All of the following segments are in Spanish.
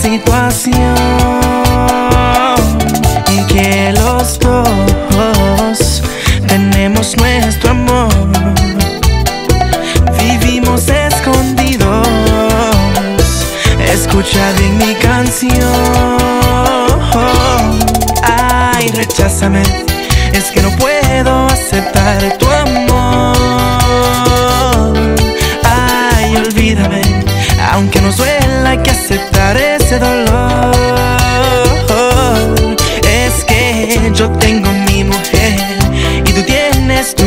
canción que los dos tenemos nuestro amor. Vivimos escondidos. Escucha bien mi canción. Ay, recházame. Es que no puedo aceptar tu amor. Ay, olvídame. Aunque nos duela, hay que aceptar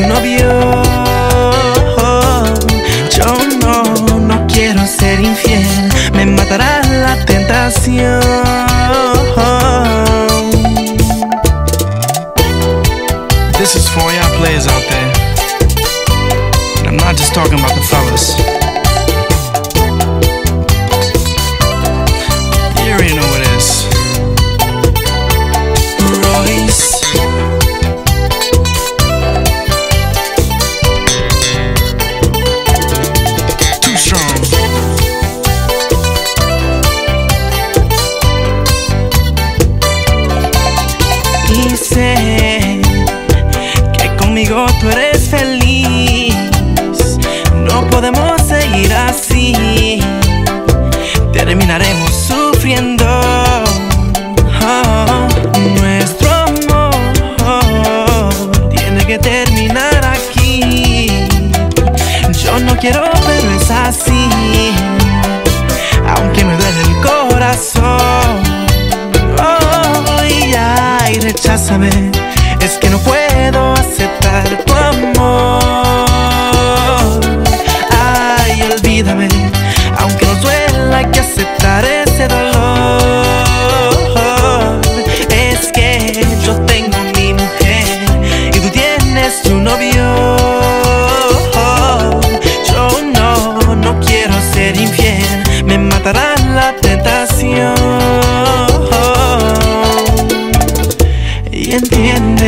novio. Yo no, no quiero ser infiel, me matará la tentación. This is for y'all players out there. And I'm not just talking about the fellas. Podemos seguir así. Terminaremos sufriendo. Oh, nuestro amor tiene que terminar aquí. Yo no quiero, pero es así. Aunque me duele el corazón. Oh, y ay, recházame. Aunque nos duela, hay que aceptar ese dolor. Es que yo tengo mi mujer y tú tienes tu novio. Yo no, no quiero ser infiel. Me matará la tentación. Y entiendo